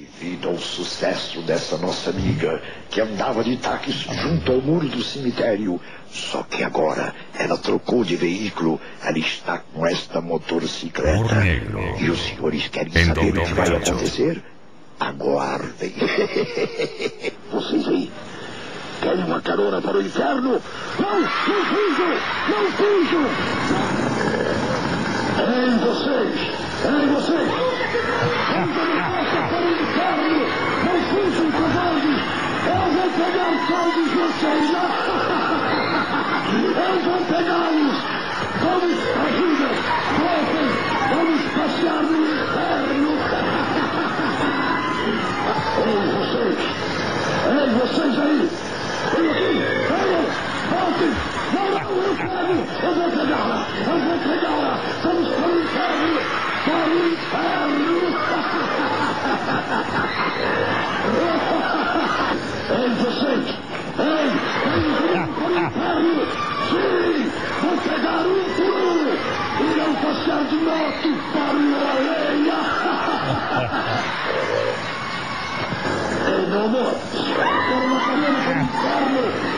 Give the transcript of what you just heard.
Devido ao sucesso dessa nossa amiga, que andava de táxi junto ao muro do cemitério, só que agora ela trocou de veículo, ela está com esta motocicleta. E os senhores querem Em saber o que vai acontecer? Aguardem. Vocês aí, querem uma carona para o inferno? Não, não fujam! Não fujam! Ei, vocês! Ei, vocês! para o inferno! Não fujam, covardes! Eu vou pegar todos vocês! Eu vou pegá-los! Vamos, ajuda! Voltem! Vamos passear no inferno! Ei, vocês! Ei, vocês aí! Vem aqui! Venham! Voltem! Não, não, eu pego! Eu vou pegá-la! Eu vou pegá-la! Vamos para o inferno! Para o inferno! Ei, vocês! Sim, vou pegar um por um. Irão passar de moto para o areia. Ei, meu amor, quero uma carona para inferno.